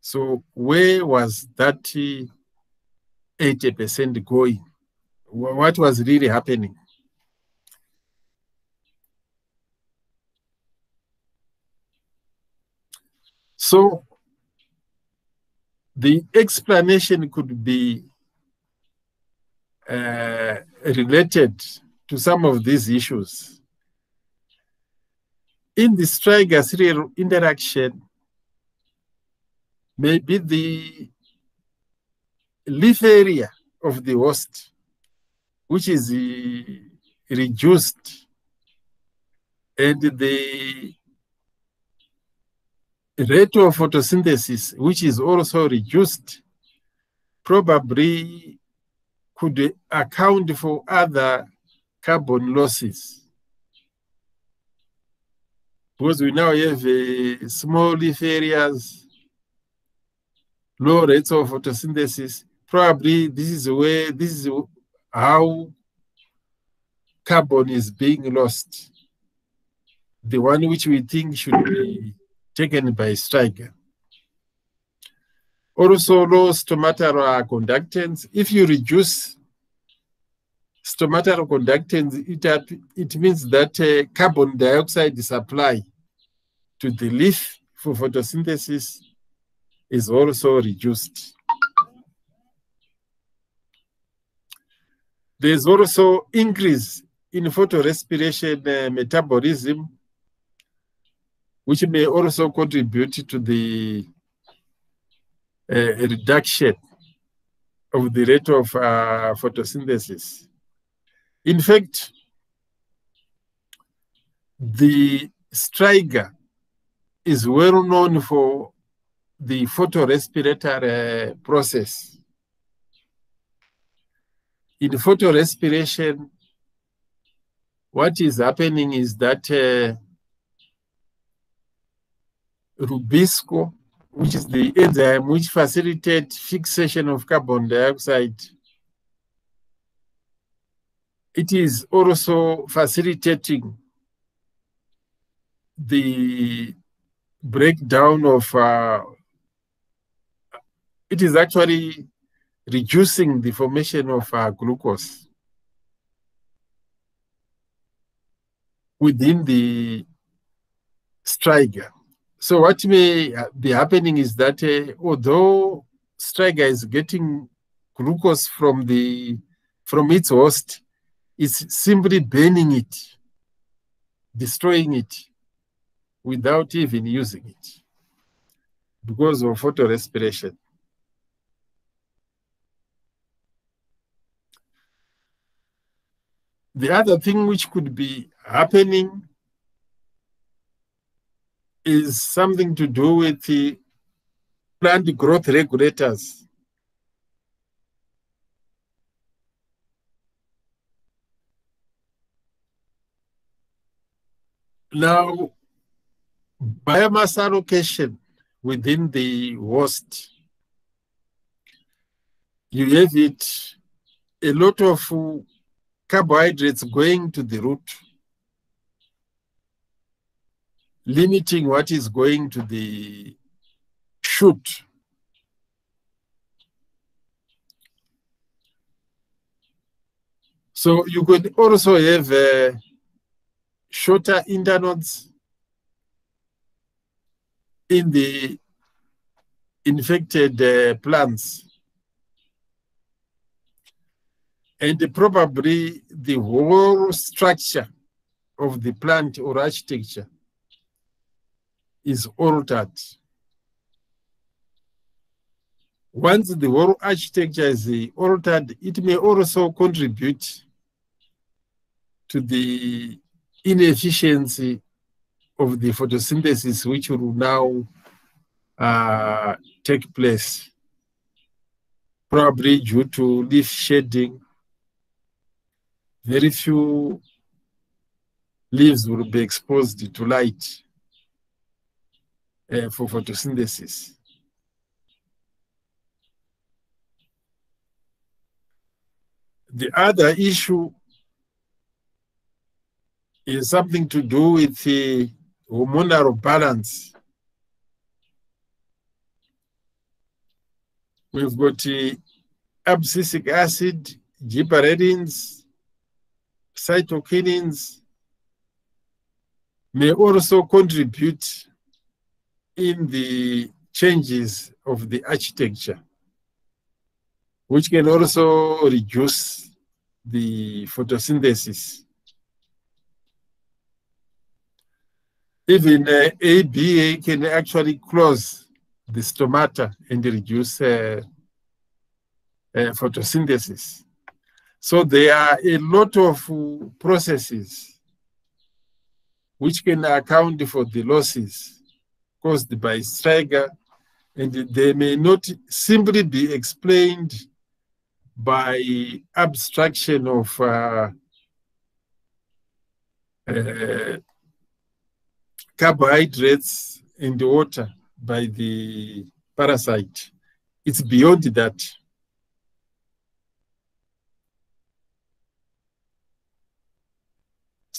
So, where was that 80% going? What was really happening? So the explanation could be uh, related to some of these issues. In the striga cereal interaction, maybe the leaf area of the host, which is uh, reduced, and the rate of photosynthesis, which is also reduced, probably could account for other carbon losses. Because we now have uh, small leaf areas, low rates of photosynthesis. Probably this is where this is how carbon is being lost. The one which we think should be taken by striga. Also, low stomatal conductance. If you reduce stomatal conductance, it, it means that uh, carbon dioxide supply to the leaf for photosynthesis is also reduced. There's also increase in photorespiration uh, metabolism which may also contribute to the uh, reduction of the rate of uh, photosynthesis. In fact, the striga is well known for the photorespiratory process. In photorespiration, what is happening is that uh, Rubisco, which is the enzyme which facilitates fixation of carbon dioxide. It is also facilitating the breakdown of, uh, it is actually reducing the formation of uh, glucose within the striga. So what may be happening is that uh, although Striga is getting glucose from the from its host, it's simply burning it, destroying it, without even using it, because of photorespiration. The other thing which could be happening is something to do with the plant growth regulators. Now, biomass allocation within the host, you have it a lot of carbohydrates going to the root, limiting what is going to the shoot. So you could also have uh, shorter internodes in the infected uh, plants. And probably the whole structure of the plant or architecture is altered. Once the whole architecture is altered, it may also contribute to the inefficiency of the photosynthesis which will now uh, take place, probably due to leaf shedding. Very few leaves will be exposed to light uh, for photosynthesis. The other issue is something to do with the hormonal balance. We've got uh, abscisic acid, gibberellins, cytokinins may also contribute in the changes of the architecture, which can also reduce the photosynthesis. Even uh, ABA can actually close the stomata and reduce uh, uh, photosynthesis. So there are a lot of processes which can account for the losses caused by striga, and they may not simply be explained by abstraction of uh, uh, carbohydrates in the water by the parasite. It's beyond that.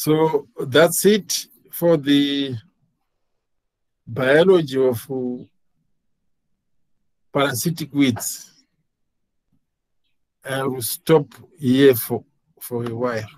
So that's it for the biology of parasitic weeds. I will stop here for, for a while.